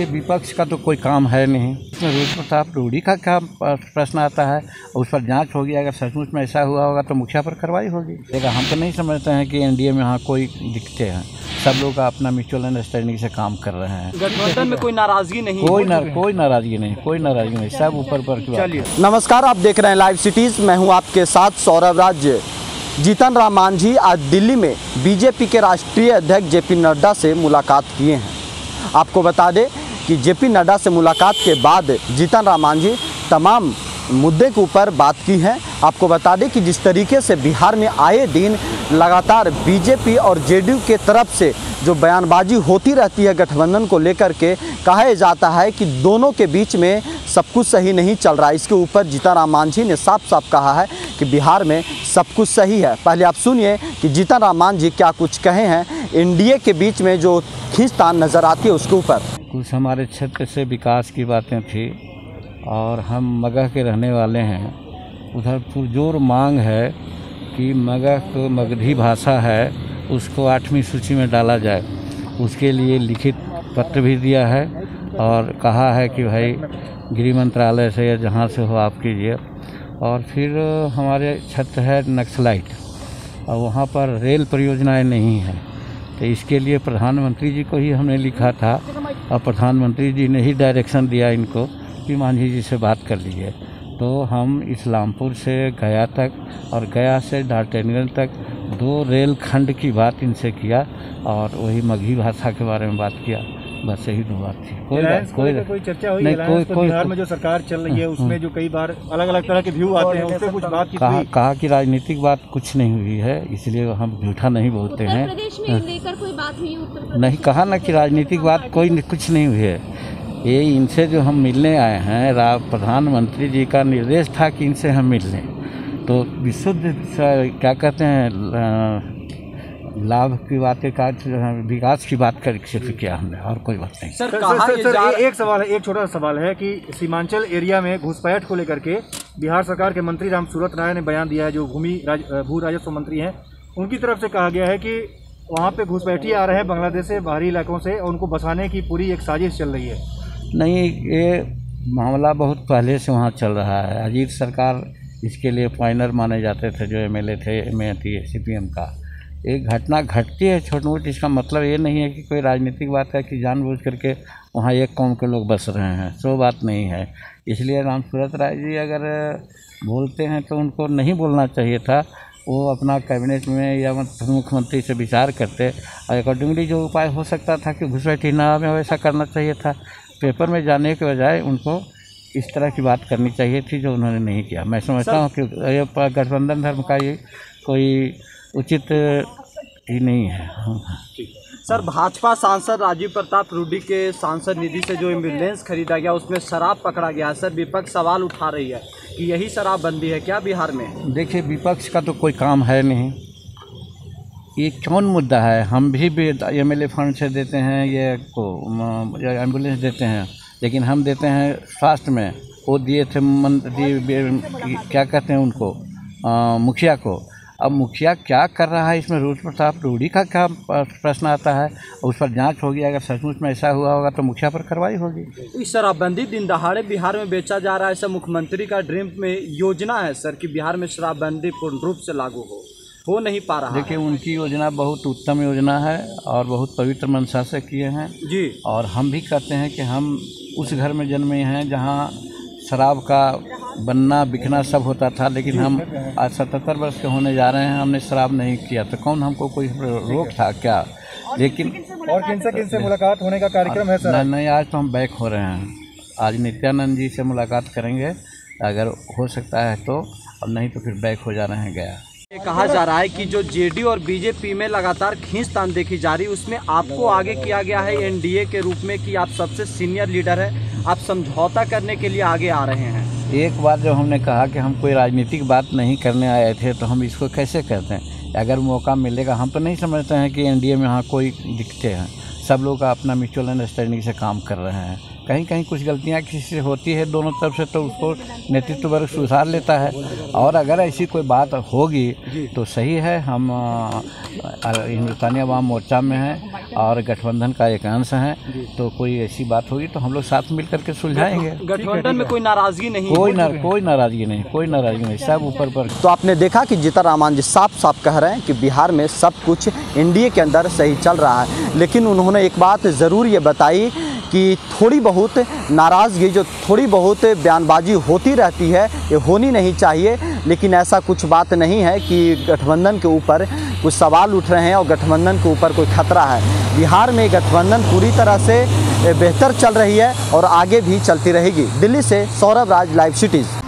देखिए विपक्ष का तो कोई काम है नहीं। इसमें रूप प्रताप रूढ़ी का क्या प्रश्न आता है? उस पर जाँच होगी। अगर सचमुच में ऐसा हुआ होगा तो मुखिया पर कार्रवाई होगी। देखिए हम तो नहीं समझते हैं कि एनडीए में यहाँ कोई दिखते हैं। सब लोग अपना म्यूचुअल अंडरस्टैंडिंग से काम कर रहे हैं। गठबंधन में कोई नाराज़गी नहीं कोई ना कोई नाराज़गी नहीं कोई नाराज़गी नहीं। सब ऊपर पर। चलिए। नमस्कार आप देख रहे हैं लाइव सिटीज़ मैं हूँ आपके साथ सौरभ राज्य। जीतन राम मांझी आज दिल्ली में बीजेपी के राष्ट्रीय अध्यक्ष जेपी नड्डा से मुलाकात किए हैं। आपको बता दें कि जेपी नड्डा से मुलाकात के बाद जीतन राम मांझी तमाम मुद्दे के ऊपर बात की है। आपको बता दें कि जिस तरीके से बिहार में आए दिन लगातार बीजेपी और जेडीयू के तरफ़ से जो बयानबाजी होती रहती है गठबंधन को लेकर के, कहा जाता है कि दोनों के बीच में सब कुछ सही नहीं चल रहा। इसके ऊपर जीताराम मांझी ने साफ़ साफ़ कहा है कि बिहार में सब कुछ सही है। पहले आप सुनिए कि जीताराम मांझी क्या कुछ कहे हैं। एनडीए के बीच में जो खींचतान नज़र आती है उसके ऊपर। कुछ हमारे क्षेत्र से विकास की बातें थी और हम मगह के रहने वाले हैं। उधर पुरजोर मांग है कि मगह को मगधी भाषा है, उसको आठवीं सूची में डाला जाए। उसके लिए लिखित पत्र भी दिया है और कहा है कि भाई गृह मंत्रालय से या जहाँ से हो आप कीजिए। और फिर हमारे क्षेत्र है नक्सलाइट। और वहाँ पर रेल परियोजनाएँ नहीं हैं। तो इसके लिए प्रधानमंत्री जी को ही हमने लिखा था। और प्रधानमंत्री जी ने ही डायरेक्शन दिया इनको कि मांझी जी से बात कर लीजिए। तो हम इस्लामपुर से गया तक और गया से डाल्टनगंज तक दो रेल खंड की बात इनसे किया और वही मगही भाषा के बारे में बात किया। बस यही दो बात थी। कोई बात कोई कोई चर्चा हुई नहीं, कोई- तो कोई- बिहार में जो सरकार चल रही है उसमें जो कई बार अलग अलग तरह के व्यू आते हैं उस पर कुछ बात की कहा कहा कि राजनीतिक बात कुछ नहीं हुई है इसलिए हम झूठा नहीं बोलते हैं। लेकर कोई बात हुई नहीं कहा ना कि राजनीतिक बात कोई कुछ नहीं हुई है। ये इनसे जो हम मिलने आए हैं रा प्रधानमंत्री जी का निर्देश था कि इनसे हम मिल लें। तो विशुद्ध क्या कहते हैं लाभ की बातें का विकास की बात कर सिर्फ़ किया हमने और कोई बात नहीं। सर सर, कहा सर, सर, जा एक सवाल है एक छोटा सा सवाल है कि सीमांचल एरिया में घुसपैठ को लेकर के बिहार सरकार के मंत्री राम सूरत राय ने बयान दिया है जो भूमि राज, भू राजस्व मंत्री हैं उनकी तरफ़ से कहा गया है कि वहाँ पे घुसपैठी आ रहे हैं बांग्लादेश से बाहरी इलाकों से और उनको बसाने की पूरी एक साजिश चल रही है। नहीं ये मामला बहुत पहले से वहाँ चल रहा है। अजीत सरकार इसके लिए फाइनल माने जाते थे जो एमएलए थे एम थी सीपीएम का। एक घटना घटती है छोटी मोटी इसका मतलब ये नहीं है कि कोई राजनीतिक बात है कि जानबूझ करके वहाँ एक कौम के लोग बस रहे हैं सो बात नहीं है। इसलिए राम सूरत राय जी अगर बोलते हैं तो उनको नहीं बोलना चाहिए था वो अपना कैबिनेट में या मुख्यमंत्री से विचार करते। और अकॉर्डिंगली जो उपाय हो सकता था कि घुसपैठी ना में वैसा करना चाहिए था। पेपर में जाने के बजाय उनको इस तरह की बात करनी चाहिए थी जो उन्होंने नहीं किया। मैं समझता हूँ कि गठबंधन धर्म का ये कोई उचित ही नहीं है। सर भाजपा सांसद राजीव प्रताप रूडी के सांसद निधि से जो एंबुलेंस खरीदा गया उसमें शराब पकड़ा गया सर विपक्ष सवाल उठा रही है कि यही शराबबंदी है क्या बिहार में? देखिए विपक्ष का तो कोई काम है नहीं। ये कौन मुद्दा है? हम भी एम एल फंड से देते हैं ये को एंबुलेंस देते हैं लेकिन हम देते हैं स्वास्थ्य में। वो दिए थे मंत्री क्या कहते हैं उनको? मुखिया को। अब मुखिया क्या कर रहा है? इसमें रूढ़ प्रताप रूढ़ी का क्या प्रश्न आता है? उस पर जाँच होगी। अगर सचमुच में ऐसा हुआ होगा तो मुखिया पर कार्रवाई होगी। इस शराबबंदी दिन दहाड़े बिहार में बेचा जा रहा है। ऐसा मुख्यमंत्री का ड्रीम में योजना है सर कि बिहार में शराबबंदी पूर्ण रूप से लागू हो। हो नहीं पा रहा देखिए उनकी योजना बहुत उत्तम योजना है और बहुत पवित्र मनसा से किए हैं। जी। और हम भी कहते हैं कि हम उस घर में जन्मे हैं जहाँ शराब का बनना बिकना सब होता था लेकिन हम आज सतहत्तर वर्ष के होने जा रहे हैं हमने शराब नहीं किया तो कौन हमको कोई रोक था क्या? लेकिन और किन से किन से मुलाकात होने का कार्यक्रम है सर? नहीं आज तो हम बैक हो रहे हैं। आज नित्यानंद जी से मुलाकात करेंगे अगर हो सकता है तो और नहीं तो फिर बैक हो जा रहे हैं गया। ये कहा जा रहा है कि जो जेडी और बीजेपी में लगातार खींचतान देखी जा रही है उसमें आपको आगे किया गया है एनडीए के रूप में कि आप सबसे सीनियर लीडर हैं आप समझौता करने के लिए आगे आ रहे हैं। एक बार जब हमने कहा कि हम कोई राजनीतिक बात नहीं करने आए थे तो हम इसको कैसे करते हैं? अगर मौका मिलेगा, हम तो नहीं समझते हैं कि एनडीए में यहाँ कोई दिखते हैं। सब लोग अपना म्यूचुअल अंडरस्टैंडिंग से काम कर रहे हैं। कहीं कहीं कुछ गलतियाँ किसी से होती है दोनों तरफ़ से तो उसको नेतृत्व वर्ग सुधार लेता है। और अगर ऐसी कोई बात होगी तो सही है हम हिंदुस्तानी अवाम मोर्चा में हैं और गठबंधन का एक अंश हैं। तो कोई ऐसी बात होगी तो हम लोग साथ मिल करके सुलझाएँगे। गठबंधन में कोई नाराज़गी नहीं कोई ना कोई नाराज़गी नहीं कोई नाराज़गी नहीं सब ऊपर पर। तो आपने देखा कि जीतन रामान जी साफ़ साफ़ कह रहे हैं कि बिहार में सब कुछ एनडीए के अंदर सही चल रहा है लेकिन उन्होंने एक बात ज़रूर ये बताई कि थोड़ी बहुत नाराज़गी, जो थोड़ी बहुत बयानबाजी होती रहती है, ये होनी नहीं चाहिए। लेकिन ऐसा कुछ बात नहीं है कि गठबंधन के ऊपर कुछ सवाल उठ रहे हैं और गठबंधन के ऊपर कोई खतरा है। बिहार में गठबंधन पूरी तरह से बेहतर चल रही है और आगे भी चलती रहेगी। दिल्ली से सौरभ राज, लाइव सिटीज़।